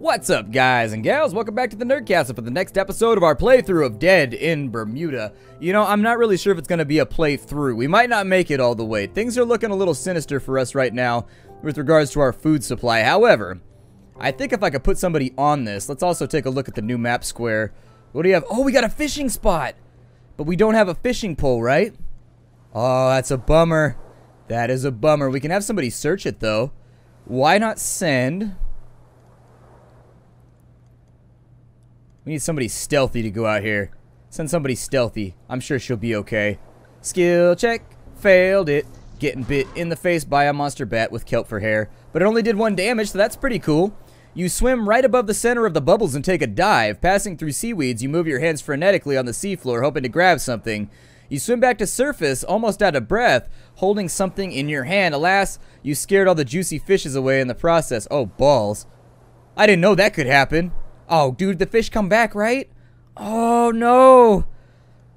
What's up, guys and gals? Welcome back to the Nerdcastle for the next episode of our playthrough of Dead in Bermuda. You know, I'm not really sure if it's going to be a playthrough. We might not make it all the way. Things are looking a little sinister for us right now with regards to our food supply. However, I think if I could put somebody on this, let's also take a look at the new map square. What do you have? Oh, we got a fishing spot! But we don't have a fishing pole, right? Oh, that's a bummer. That is a bummer. We can have somebody search it, though. Why not send... Need somebody stealthy to go out here. Send somebody stealthy. I'm sure she'll be okay. Skill check. Failed it. Getting bit in the face by a monster bat with kelp for hair. But it only did one damage, so that's pretty cool. You swim right above the center of the bubbles and take a dive. Passing through seaweeds, you move your hands frenetically on the seafloor, hoping to grab something. You swim back to surface, almost out of breath, holding something in your hand. Alas, you scared all the juicy fishes away in the process. Oh, balls. I didn't know that could happen. Oh, dude, the fish come back, right? Oh, no.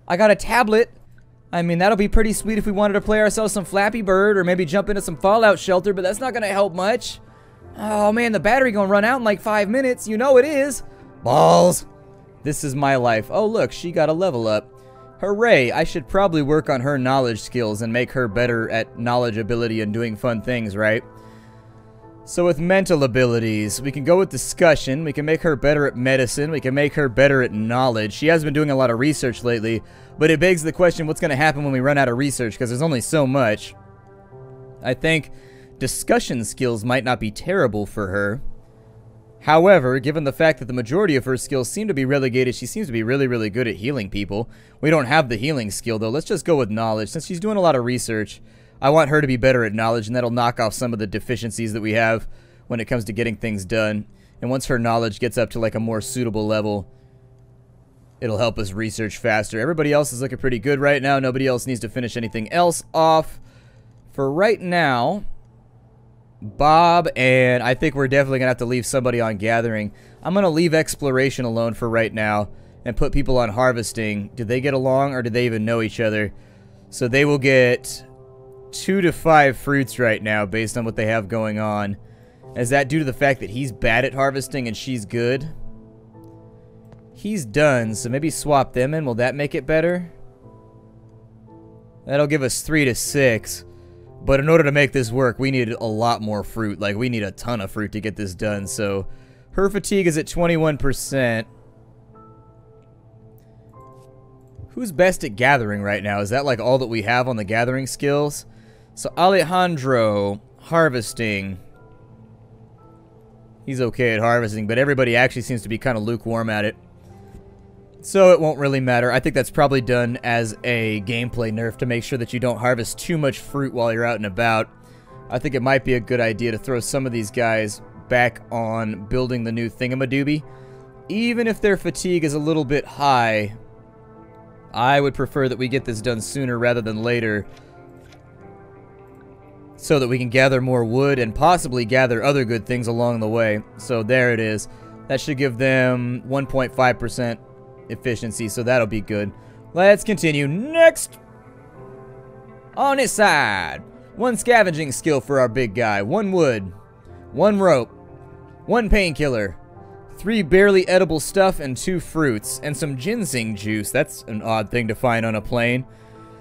I got a tablet. I mean, that'll be pretty sweet if we wanted to play ourselves some Flappy Bird or maybe jump into some Fallout Shelter, but that's not going to help much. Oh, man, the battery going to run out in like five minutes. You know it is. Balls. This is my life. Oh, look, she got a level up. Hooray, I should probably work on her knowledge skills and make her better at knowledge ability and doing fun things, right? So with mental abilities, we can go with discussion, we can make her better at medicine, we can make her better at knowledge. She has been doing a lot of research lately, but it begs the question what's going to happen when we run out of research because there's only so much. I think discussion skills might not be terrible for her. However, given the fact that the majority of her skills seem to be relegated, she seems to be really, really good at healing people. We don't have the healing skill though. Let's just go with knowledge. Since she's doing a lot of research, I want her to be better at knowledge, and that'll knock off some of the deficiencies that we have when it comes to getting things done. And once her knowledge gets up to like a more suitable level, it'll help us research faster. Everybody else is looking pretty good right now. Nobody else needs to finish anything else off. For right now, Bob, and I think we're definitely going to have to leave somebody on gathering. I'm going to leave exploration alone for right now and put people on harvesting. Do they get along or do they even know each other? So they will get two to five fruits right now based on what they have going on. Is that due to the fact that he's bad at harvesting and she's good? He's done, so maybe swap them in. Will that make it better? That'll give us three to six. But in order to make this work, we need a lot more fruit. Like, we need a ton of fruit to get this done. So, her fatigue is at 21%. Who's best at gathering right now? Is that like all that we have on the gathering skills? So Alejandro, harvesting. He's okay at harvesting, but everybody actually seems to be kind of lukewarm at it. So it won't really matter. I think that's probably done as a gameplay nerf to make sure that you don't harvest too much fruit while you're out and about. I think it might be a good idea to throw some of these guys back on building the new thingamadoobie. Even if their fatigue is a little bit high, I would prefer that we get this done sooner rather than later so that we can gather more wood and possibly gather other good things along the way. So there it is. That should give them 1.5% efficiency, so that'll be good. Let's continue. Next! On his side, one scavenging skill for our big guy, one wood, one rope, one painkiller, three barely edible stuff, and two fruits, and some ginseng juice. That's an odd thing to find on a plane.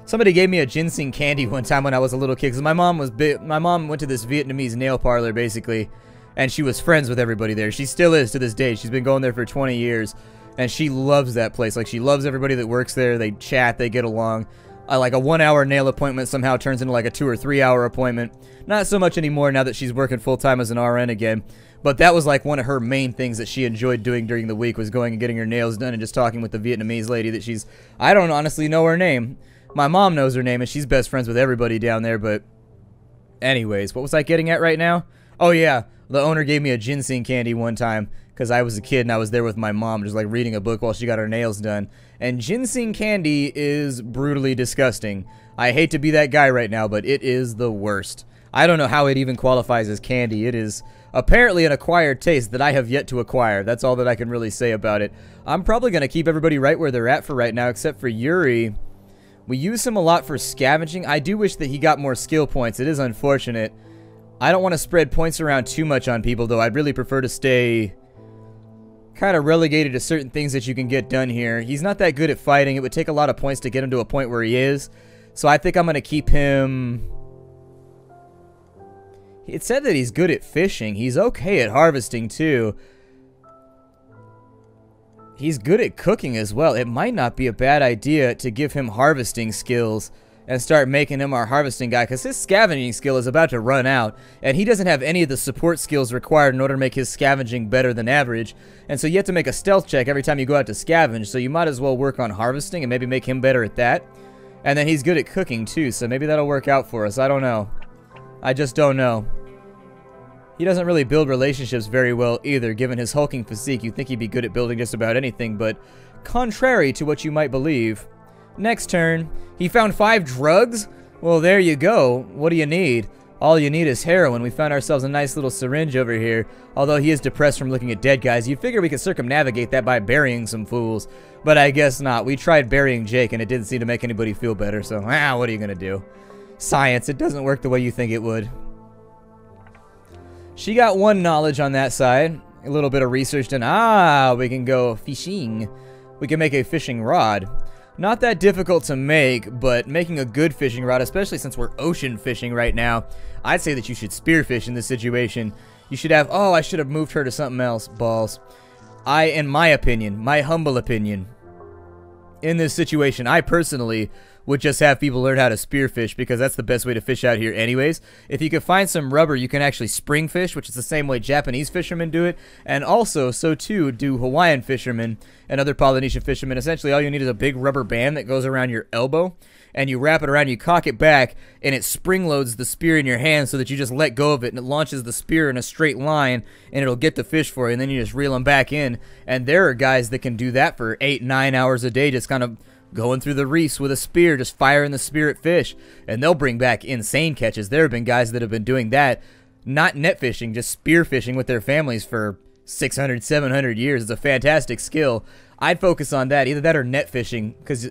Somebody gave me a ginseng candy one time when I was a little kid because my mom was my mom went to this Vietnamese nail parlor basically, and she was friends with everybody there. She still is to this day. She's been going there for 20 years, and she loves that place. Like she loves everybody that works there. They chat, they get along. Like a one-hour nail appointment somehow turns into like a two or three-hour appointment. Not so much anymore now that she's working full-time as an RN again. But that was like one of her main things that she enjoyed doing during the week was going and getting her nails done and just talking with the Vietnamese lady that she's I don't honestly know her name. My mom knows her name, and she's best friends with everybody down there, but... Anyways, what was I getting at right now? Oh, yeah. The owner gave me a ginseng candy one time because I was a kid and I was there with my mom just like reading a book while she got her nails done. And ginseng candy is brutally disgusting. I hate to be that guy right now, but it is the worst. I don't know how it even qualifies as candy. It is apparently an acquired taste that I have yet to acquire. That's all that I can really say about it. I'm probably going to keep everybody right where they're at for right now, except for Yuri. We use him a lot for scavenging. I do wish that he got more skill points. It is unfortunate. I don't want to spread points around too much on people, though. I'd really prefer to stay kind of relegated to certain things that you can get done here. He's not that good at fighting. It would take a lot of points to get him to a point where he is. So I think I'm going to keep him... It said that he's good at fishing. He's okay at harvesting, too. He's good at cooking as well. It might not be a bad idea to give him harvesting skills and start making him our harvesting guy because his scavenging skill is about to run out and he doesn't have any of the support skills required in order to make his scavenging better than average. And so you have to make a stealth check every time you go out to scavenge so you might as well work on harvesting and maybe make him better at that. And then he's good at cooking too so maybe that'll work out for us. I don't know. I just don't know he doesn't really build relationships very well either given his hulking physique you'd think he'd be good at building just about anything but contrary to what you might believe Next turn, he found five drugs? Well, there you go. What do you need? All you need is heroin. We found ourselves a nice little syringe over here. Although he is depressed from looking at dead guys, you'd figure we could circumnavigate that by burying some fools. But I guess not. We tried burying Jake and it didn't seem to make anybody feel better, so ah, what are you gonna do? Science, it doesn't work the way you think it would. She got one knowledge on that side. A little bit of research done. Ah, we can go fishing. We can make a fishing rod. Not that difficult to make, but making a good fishing rod, especially since we're ocean fishing right now, I'd say that you should spearfish in this situation. You should have, oh, I should have moved her to something else, balls. I, in my opinion, my humble opinion, in this situation, I personally would just have people learn how to spearfish because that's the best way to fish out here anyways. If you can find some rubber, you can actually spring fish, which is the same way Japanese fishermen do it. And also, so too, do Hawaiian fishermen and other Polynesian fishermen. Essentially, all you need is a big rubber band that goes around your elbow and you wrap it around, you cock it back, and it spring loads the spear in your hand so that you just let go of it and it launches the spear in a straight line and it'll get the fish for you, and then you just reel them back in. And there are guys that can do that for eight, nine hours a day, just kind of going through the reefs with a spear, just firing the spear at fish, and they'll bring back insane catches. There have been guys that have been doing that, not net fishing, just spear fishing with their families for 600, 700 years. It's a fantastic skill. I'd focus on that, either that or net fishing, because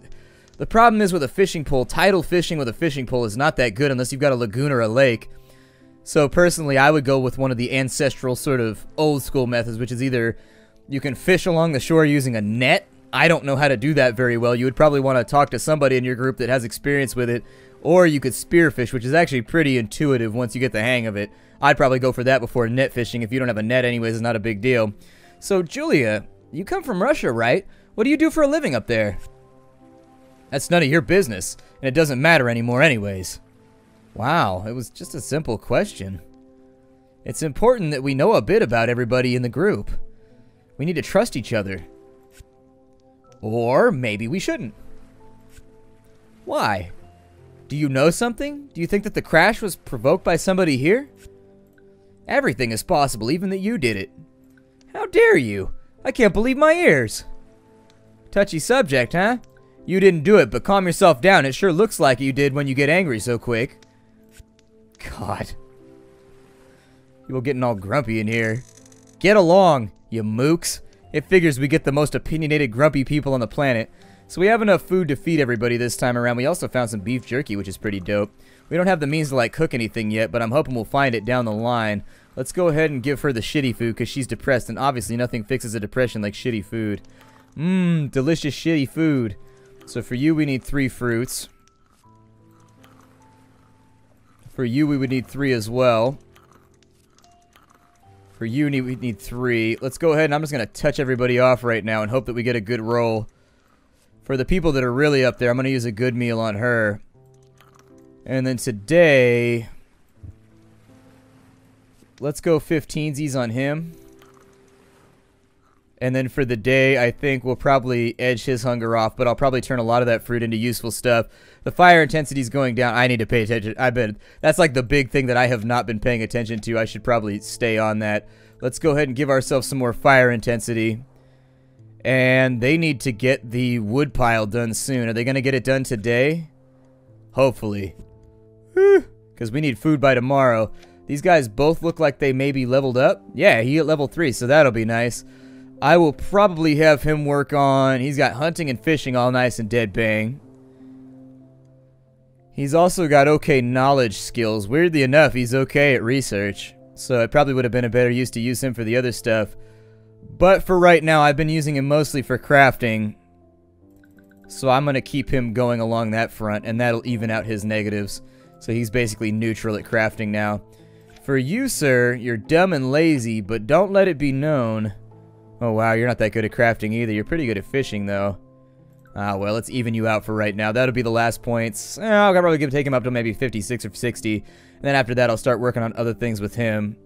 the problem is with a fishing pole, tidal fishing with a fishing pole is not that good unless you've got a lagoon or a lake. So personally, I would go with one of the ancestral sort of old school methods, which is either you can fish along the shore using a net I don't know how to do that very well. You would probably want to talk to somebody in your group that has experience with it. Or you could spearfish, which is actually pretty intuitive once you get the hang of it. I'd probably go for that before net fishing. If you don't have a net anyways, it's not a big deal. So, Julia, you come from Russia, right? What do you do for a living up there? That's none of your business, and it doesn't matter anymore anyways. Wow, it was just a simple question. It's important that we know a bit about everybody in the group. We need to trust each other. Or maybe we shouldn't. Why? Do you know something? Do you think that the crash was provoked by somebody here? Everything is possible, even that you did it. How dare you? I can't believe my ears. Touchy subject, huh? You didn't do it, but calm yourself down. It sure looks like you did when you get angry so quick. God. People getting all grumpy in here. Get along, you mooks. It figures we get the most opinionated, grumpy people on the planet. So we have enough food to feed everybody this time around. We also found some beef jerky, which is pretty dope. We don't have the means to, like, cook anything yet, but I'm hoping we'll find it down the line. Let's go ahead and give her the shitty food, because she's depressed, and obviously nothing fixes a depression like shitty food. Mmm, delicious shitty food. So for you, we need three fruits. For you, we would need three as well. For you, we need three. Let's go ahead and I'm just going to touch everybody off right now and hope that we get a good roll. For the people that are really up there, I'm going to use a good meal on her. And then today, let's go 15sies on him. And then for the day, I think we'll probably edge his hunger off, but I'll probably turn a lot of that fruit into useful stuff. The fire intensity is going down. I need to pay attention. I've been that's like the big thing that I have not been paying attention to. I should probably stay on that. Let's go ahead and give ourselves some more fire intensity. And they need to get the wood pile done soon. Are they going to get it done today? Hopefully. Because we need food by tomorrow. These guys both look like they may be leveled up. Yeah, he at level 3, so that'll be nice. I will probably have him work on... He's got hunting and fishing all nice and dead bang. He's also got okay knowledge skills. Weirdly enough, he's okay at research. So it probably would have been a better use to use him for the other stuff. But for right now, I've been using him mostly for crafting. So I'm going to keep him going along that front, and that'll even out his negatives. So he's basically neutral at crafting now. For you, sir, you're dumb and lazy, but don't let it be known. Oh, wow, you're not that good at crafting either. You're pretty good at fishing, though. Ah, well, let's even you out for right now. That'll be the last points. Eh, I'll probably take him up to maybe 56 or 60. And then after that, I'll start working on other things with him.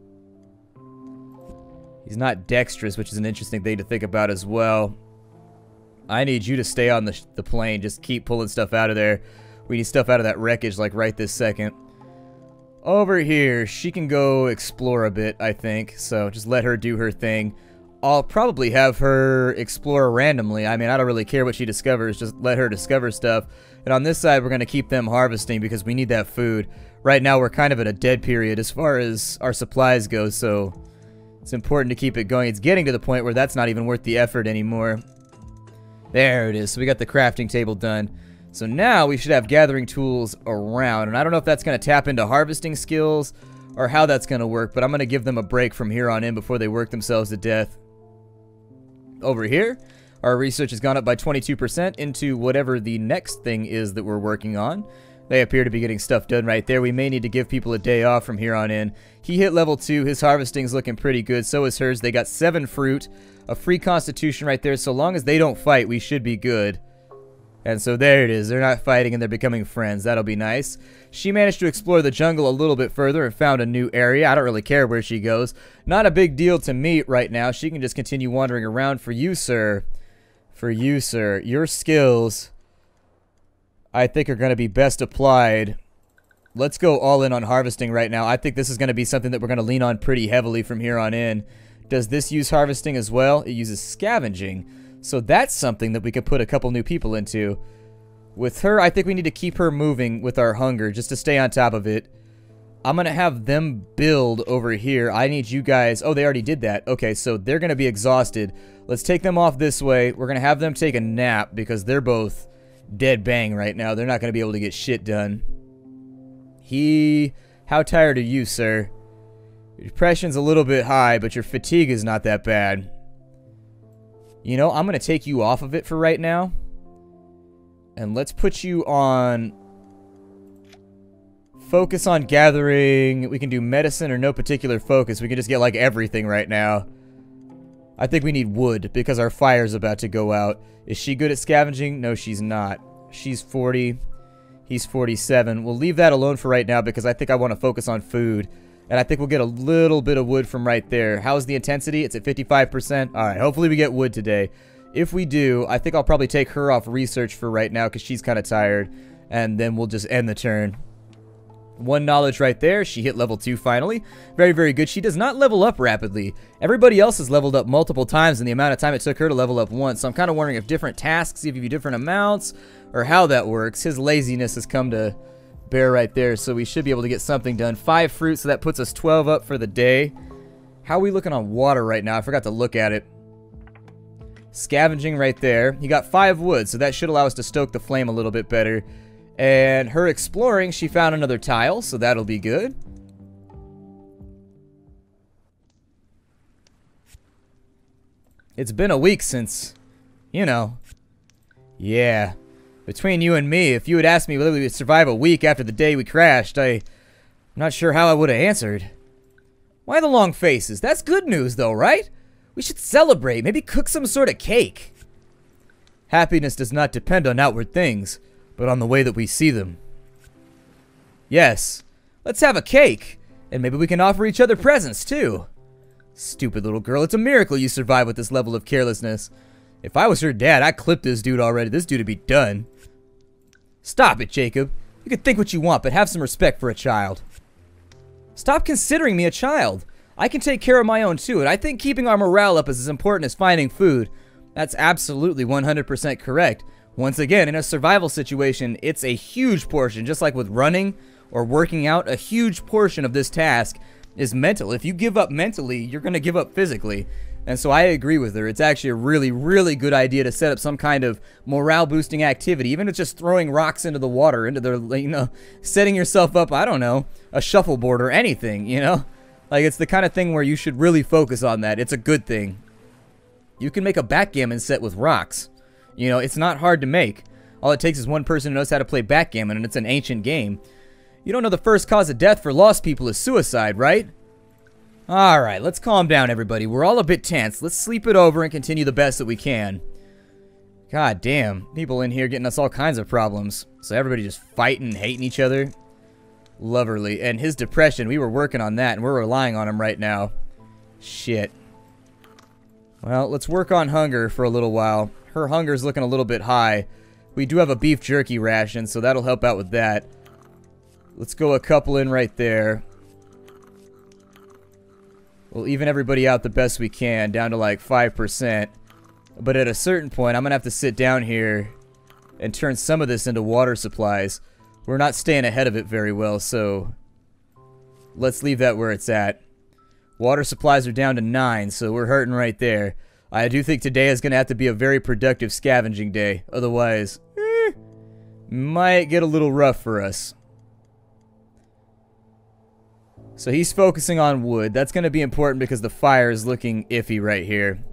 He's not dexterous, which is an interesting thing to think about as well. I need you to stay on the, the plane. Just keep pulling stuff out of there. We need stuff out of that wreckage, like, right this second. Over here, she can go explore a bit, I think. So just let her do her thing. I'll probably have her explore randomly. I mean, I don't really care what she discovers. Just let her discover stuff. And on this side, we're going to keep them harvesting because we need that food. Right now, we're kind of at a dead period as far as our supplies go, so it's important to keep it going. It's getting to the point where that's not even worth the effort anymore. There it is. So we got the crafting table done. So now we should have gathering tools around. And I don't know if that's going to tap into harvesting skills or how that's going to work, but I'm going to give them a break from here on in before they work themselves to death over here. Our research has gone up by 22% into whatever the next thing is that we're working on. They appear to be getting stuff done right there. We may need to give people a day off from here on in. He hit level 2. His harvesting's looking pretty good. So is hers. They got 7 fruit. A free constitution right there. So long as they don't fight, we should be good. And so there it is. They're not fighting and they're becoming friends. That'll be nice. She managed to explore the jungle a little bit further and found a new area. I don't really care where she goes. Not a big deal to me right now. She can just continue wandering around. For you, sir. For you, sir. Your skills, I think, are going to be best applied. Let's go all in on harvesting right now. I think this is going to be something that we're going to lean on pretty heavily from here on in. Does this use harvesting as well? It uses scavenging. So that's something that we could put a couple new people into. With her, I think we need to keep her moving with our hunger just to stay on top of it. I'm going to have them build over here. I need you guys... Oh, they already did that. Okay, so they're going to be exhausted. Let's take them off this way. We're going to have them take a nap because they're both dead bang right now. They're not going to be able to get shit done. He... How tired are you, sir? Your depression's a little bit high, but your fatigue is not that bad. You know, I'm going to take you off of it for right now. And let's put you on... Focus on gathering. We can do medicine or no particular focus. We can just get, like, everything right now. I think we need wood because our fire's about to go out. Is she good at scavenging? No, she's not. She's 40. He's 47. We'll leave that alone for right now because I think I want to focus on food. And I think we'll get a little bit of wood from right there. How's the intensity? It's at 55%. Alright, hopefully we get wood today. If we do, I think I'll probably take her off research for right now because she's kind of tired. And then we'll just end the turn. One knowledge right there. She hit level 2 finally. Very, very good. She does not level up rapidly. Everybody else has leveled up multiple times in the amount of time it took her to level up once. So I'm kind of wondering if different tasks give you different amounts or how that works. His laziness has come to bear right there, so we should be able to get something done. Five fruit, so that puts us 12 up for the day. How are we looking on water right now? I forgot to look at it. Scavenging right there. He got five wood, so that should allow us to stoke the flame a little bit better. And her exploring, she found another tile, so that'll be good. It's been a week since, you know, yeah, between you and me, if you had asked me whether we would survive a week after the day we crashed, I... I'm not sure how I would have answered. Why the long faces? That's good news, though, right? We should celebrate. Maybe cook some sort of cake. Happiness does not depend on outward things, but on the way that we see them. Yes, let's have a cake, and maybe we can offer each other presents, too. Stupid little girl, it's a miracle you survive with this level of carelessness. If I was her dad, I'd clip this dude already. This dude would be done. Stop it, Jacob. You can think what you want, but have some respect for a child. Stop considering me a child. I can take care of my own too, and I think keeping our morale up is as important as finding food. That's absolutely 100% correct. Once again, in a survival situation, it's a huge portion, just like with running or working out, a huge portion of this task is mental. If you give up mentally, you're going to give up physically. And so I agree with her. It's actually a really, really good idea to set up some kind of morale boosting activity, even if it's just throwing rocks into the water, into the, you know, setting yourself up, I don't know, a shuffleboard or anything, you know? Like, it's the kind of thing where you should really focus on that. It's a good thing. You can make a backgammon set with rocks. You know, it's not hard to make. All it takes is one person who knows how to play backgammon, and it's an ancient game. You don't know the first cause of death for lost people is suicide, right? Alright, let's calm down, everybody. We're all a bit tense. Let's sleep it over and continue the best that we can. God damn, people in here getting us all kinds of problems. So everybody just fighting and hating each other. Loverly. And his depression, we were working on that, and we're relying on him right now. Shit. Well, let's work on hunger for a little while. Her hunger's looking a little bit high. We do have a beef jerky ration, so that'll help out with that. Let's go a couple in right there. We'll even everybody out the best we can, down to like 5%. But at a certain point, I'm going to have to sit down here and turn some of this into water supplies. We're not staying ahead of it very well, so let's leave that where it's at. Water supplies are down to 9, so we're hurting right there. I do think today is going to have to be a very productive scavenging day. Otherwise, eh, might get a little rough for us. So he's focusing on wood. That's going to be important because the fire is looking iffy right here.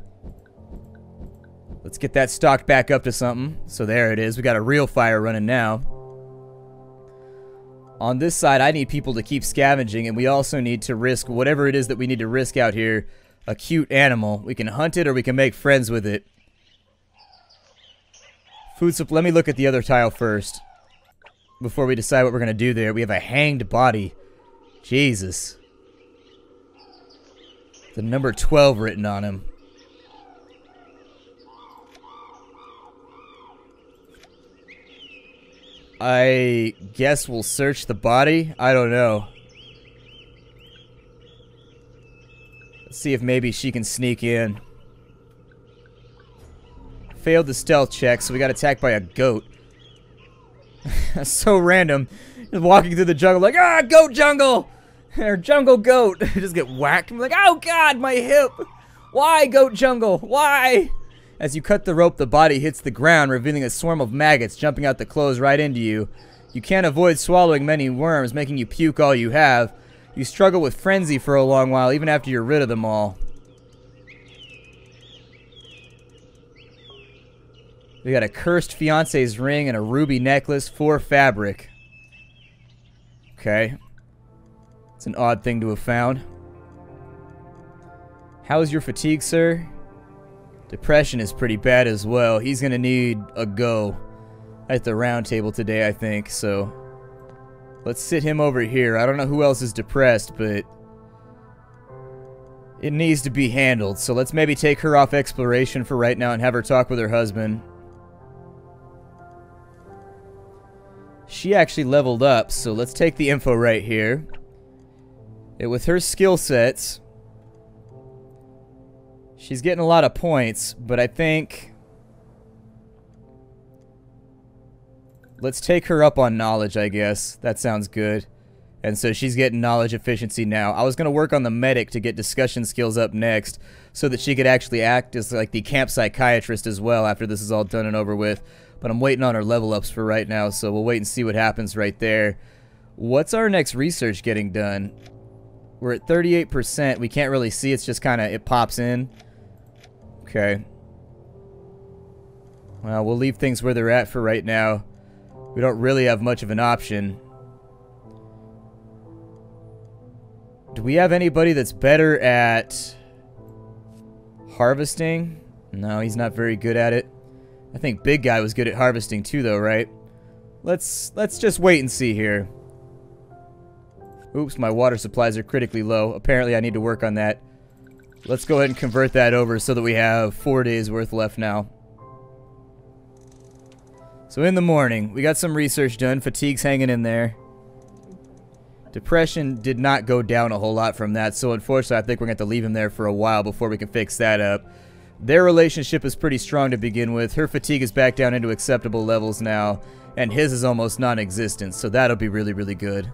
Let's get that stocked back up to something. So there it is. We got a real fire running now. On this side, I need people to keep scavenging, and we also need to risk whatever it is that we need to risk out here. A cute animal. We can hunt it or we can make friends with it. Food supply. Let me look at the other tile first. Before we decide what we're going to do there. We have a hanged body. Jesus. The number 12 written on him. I guess we'll search the body. I don't know. Let's see if maybe she can sneak in. Failed the stealth check, so we got attacked by a goat. so random. Walking through the jungle like, ah, goat jungle! or jungle goat. Just get whacked. I'm like, oh god, my hip! Why, goat jungle? Why? As you cut the rope, the body hits the ground, revealing a swarm of maggots jumping out the clothes right into you. You can't avoid swallowing many worms, making you puke all you have. You struggle with frenzy for a long while, even after you're rid of them all. We got a cursed fiance's ring and a ruby necklace for fabric. Okay. It's an odd thing to have found. How's your fatigue, sir? Depression is pretty bad as well. He's to need a go at the round table today, I think. So let's sit him over here. I don't know who else is depressed, but it needs to be handled. So let's maybe take her off exploration for right now and have her talk with her husband. She actually leveled up, so let's take the info right here. It, with her skill sets, She's getting a lot of points, but I think... Let's take her up on knowledge, I guess. That sounds good. And so she's getting knowledge efficiency now. I was going to work on the medic to get discussion skills up next so that she could actually act as like the camp psychiatrist as well after this is all done and over with. But I'm waiting on our level ups for right now, so we'll wait and see what happens right there. What's our next research getting done? We're at 38%. We can't really see. It's just kind of, it pops in. Okay. Well, we'll leave things where they're at for right now. We don't really have much of an option. Do we have anybody that's better at harvesting? No, he's not very good at it. I think Big Guy was good at harvesting too, though, right? Let's let's just wait and see here. Oops, my water supplies are critically low. Apparently I need to work on that. Let's go ahead and convert that over so that we have four days worth left now. So in the morning, we got some research done. Fatigue's hanging in there. Depression did not go down a whole lot from that, so unfortunately I think we're going to have to leave him there for a while before we can fix that up. Their relationship is pretty strong to begin with. Her fatigue is back down into acceptable levels now, and his is almost non-existent, so that'll be really, really good.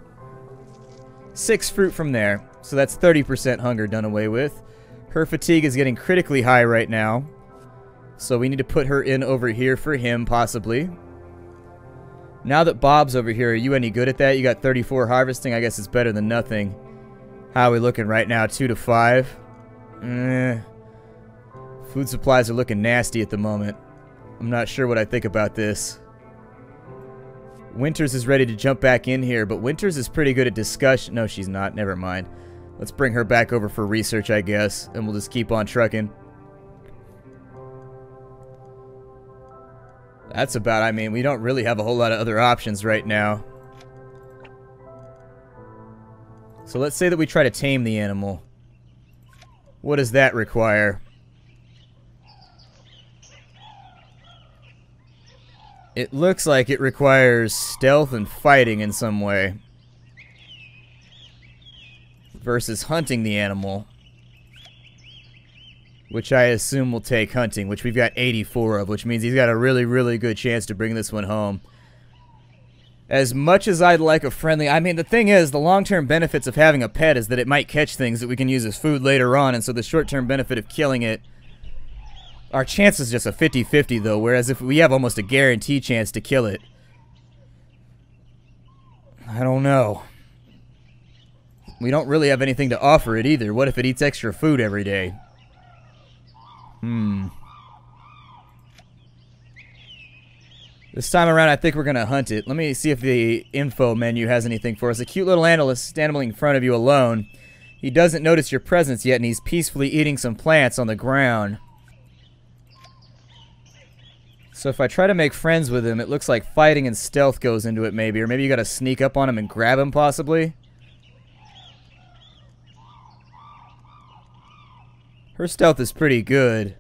Six fruit from there, so that's 30% hunger done away with. Her fatigue is getting critically high right now. So we need to put her in over here for him, possibly. Now that Bob's over here, are you any good at that? You got 34 harvesting. I guess it's better than nothing. How are we looking right now? 2 to 5? Eh. Food supplies are looking nasty at the moment. I'm not sure what I think about this. Winters is ready to jump back in here, but Winters is pretty good at discussion. No, she's not. Never mind. Let's bring her back over for research, I guess, and we'll just keep on trucking. That's about, I mean, we don't really have a whole lot of other options right now. So let's say that we try to tame the animal. What does that require? It looks like it requires stealth and fighting in some way. Versus hunting the animal. Which I assume will take hunting, which we've got 84 of, which means he's got a really, really good chance to bring this one home. As much as I'd like a friendly... I mean, the thing is, the long-term benefits of having a pet is that it might catch things that we can use as food later on, and so the short-term benefit of killing it our chance is just a 50-50 though, whereas if we have almost a guarantee chance to kill it. I don't know. We don't really have anything to offer it either. What if it eats extra food every day? Hmm. This time around, I think we're going to hunt it. Let me see if the info menu has anything for us. A cute little animal is standing in front of you alone. He doesn't notice your presence yet, and he's peacefully eating some plants on the ground. So if I try to make friends with him, it looks like fighting and stealth goes into it maybe. Or maybe you gotta sneak up on him and grab him possibly. Her stealth is pretty good.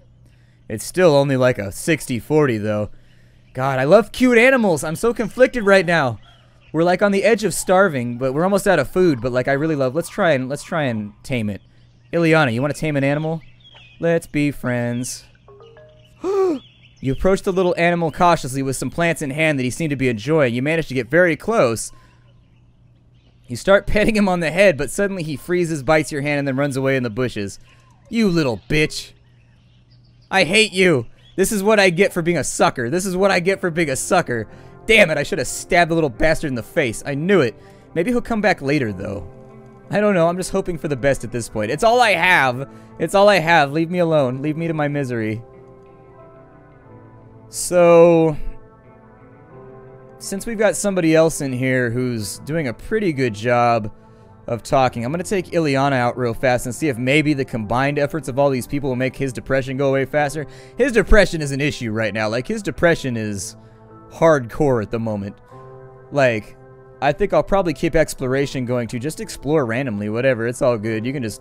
It's still only like a 60-40 though. God, I love cute animals. I'm so conflicted right now. We're like on the edge of starving, but we're almost out of food. But like I really love. Let's try and let's try and tame it. Ileana, you want to tame an animal? Let's be friends. You approach the little animal cautiously with some plants in hand that he seemed to be enjoying. You manage to get very close. You start petting him on the head, but suddenly he freezes, bites your hand, and then runs away in the bushes. You little bitch. I hate you. This is what I get for being a sucker. This is what I get for being a sucker. Damn it, I should have stabbed the little bastard in the face. I knew it. Maybe he'll come back later, though. I don't know. I'm just hoping for the best at this point. It's all I have. It's all I have. Leave me alone. Leave me to my misery. So, since we've got somebody else in here who's doing a pretty good job of talking, I'm going to take Ileana out real fast and see if maybe the combined efforts of all these people will make his depression go away faster. His depression is an issue right now. Like, his depression is hardcore at the moment. Like, I think I'll probably keep exploration going to just explore randomly, whatever. It's all good. You can just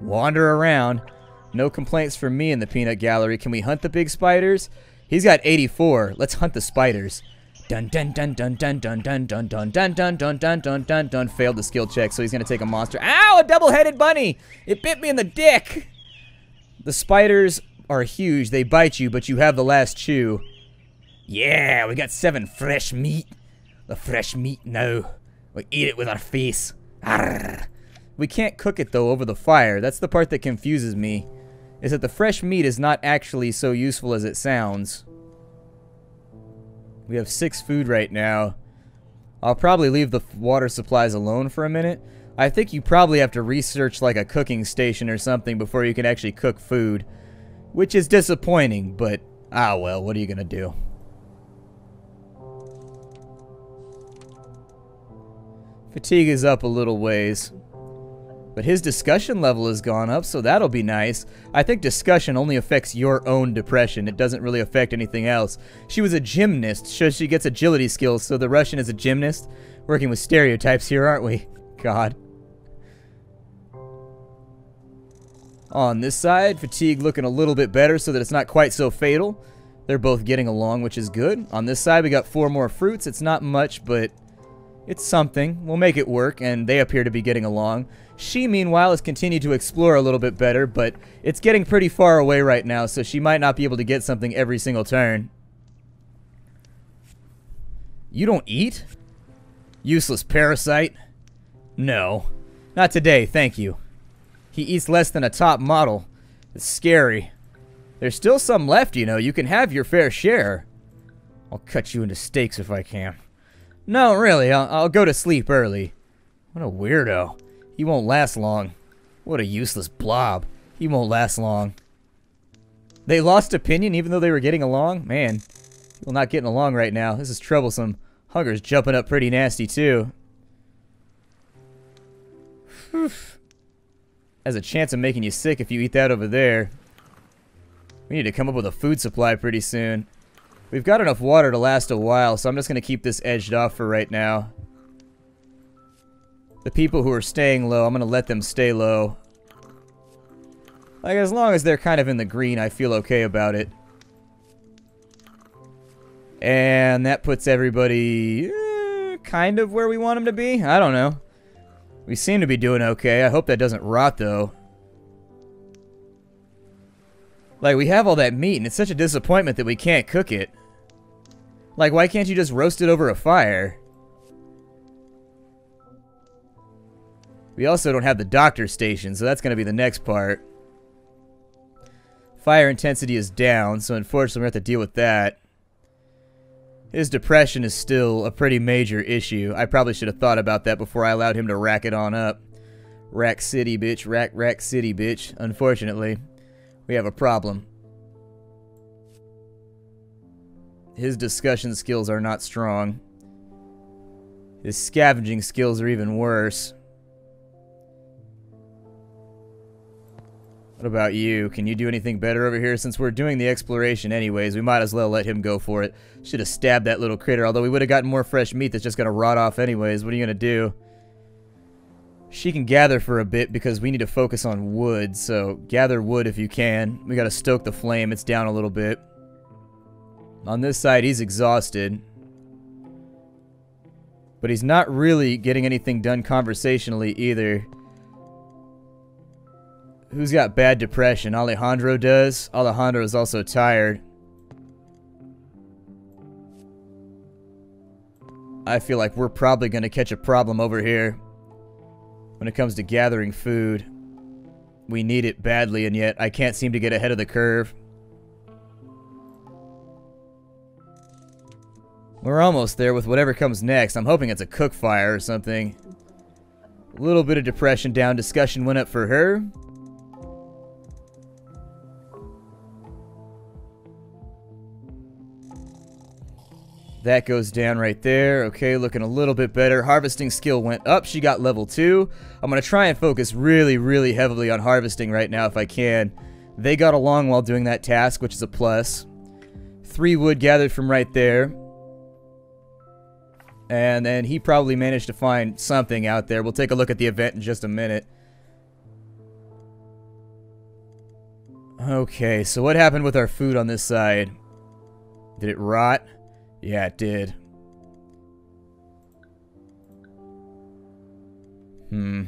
wander around. No complaints from me in the peanut gallery. Can we hunt the big spiders? He's got 84. Let's hunt the spiders. Dun dun dun dun dun dun dun dun dun dun dun dun dun dun dun dun failed the skill check, so he's gonna take a monster. Ow! A double-headed bunny! It bit me in the dick! The spiders are huge. They bite you, but you have the last chew. Yeah, we got seven fresh meat. The fresh meat now. We eat it with our face. Arrgh. We can't cook it though over the fire. That's the part that confuses me is that the fresh meat is not actually so useful as it sounds. We have six food right now. I'll probably leave the water supplies alone for a minute. I think you probably have to research like a cooking station or something before you can actually cook food. Which is disappointing, but ah well, what are you gonna do? Fatigue is up a little ways. But his discussion level has gone up, so that'll be nice. I think discussion only affects your own depression. It doesn't really affect anything else. She was a gymnast, so she gets agility skills, so the Russian is a gymnast. Working with stereotypes here, aren't we? God. On this side, fatigue looking a little bit better so that it's not quite so fatal. They're both getting along, which is good. On this side, we got four more fruits. It's not much, but it's something. We'll make it work, and they appear to be getting along. She, meanwhile, has continued to explore a little bit better, but it's getting pretty far away right now, so she might not be able to get something every single turn. You don't eat? Useless parasite? No. Not today, thank you. He eats less than a top model. It's scary. There's still some left, you know. You can have your fair share. I'll cut you into steaks if I can. No, really, I'll, I'll go to sleep early. What a weirdo. He won't last long. What a useless blob. He won't last long. They lost opinion even though they were getting along? Man, people not getting along right now. This is troublesome. Hunger's jumping up pretty nasty, too. Has a chance of making you sick if you eat that over there. We need to come up with a food supply pretty soon. We've got enough water to last a while, so I'm just going to keep this edged off for right now. The people who are staying low, I'm going to let them stay low. Like, as long as they're kind of in the green, I feel okay about it. And that puts everybody eh, kind of where we want them to be. I don't know. We seem to be doing okay. I hope that doesn't rot, though. Like, we have all that meat, and it's such a disappointment that we can't cook it. Like, why can't you just roast it over a fire? We also don't have the doctor station, so that's going to be the next part. Fire intensity is down, so unfortunately we have to deal with that. His depression is still a pretty major issue. I probably should have thought about that before I allowed him to rack it on up. Rack City, bitch. Rack, rack city, bitch. Unfortunately, we have a problem. His discussion skills are not strong. His scavenging skills are even worse. What about you? Can you do anything better over here? Since we're doing the exploration anyways, we might as well let him go for it. Should have stabbed that little critter, although we would have gotten more fresh meat that's just going to rot off anyways. What are you going to do? She can gather for a bit because we need to focus on wood, so gather wood if you can. We got to stoke the flame. It's down a little bit. On this side, he's exhausted. But he's not really getting anything done conversationally either. Who's got bad depression? Alejandro does. Alejandro is also tired. I feel like we're probably going to catch a problem over here. When it comes to gathering food. We need it badly, and yet I can't seem to get ahead of the curve. We're almost there with whatever comes next. I'm hoping it's a cook fire or something. A little bit of depression down. Discussion went up for her. That goes down right there. Okay, looking a little bit better. Harvesting skill went up. She got level 2. I'm going to try and focus really, really heavily on harvesting right now if I can. They got along while doing that task, which is a plus. Three wood gathered from right there. And then he probably managed to find something out there. We'll take a look at the event in just a minute. Okay, so what happened with our food on this side? Did it rot? Yeah, it did. Hmm.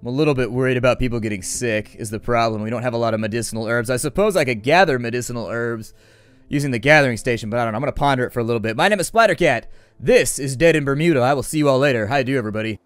I'm a little bit worried about people getting sick is the problem. We don't have a lot of medicinal herbs. I suppose I could gather medicinal herbs using the gathering station, but I don't know. I'm going to ponder it for a little bit. My name is Splattercat. This is Dead in Bermuda. I will see you all later. Hi, do everybody.